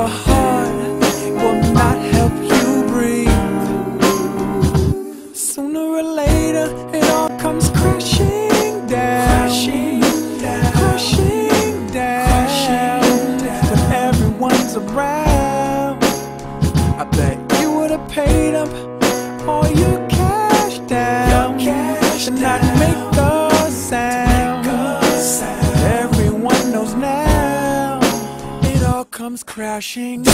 your heart will not help you breathe. Sooner or later, it all comes crashing down. Crashing down. Crashing down. When everyone's around, I bet you would have paid up all your comes crashing.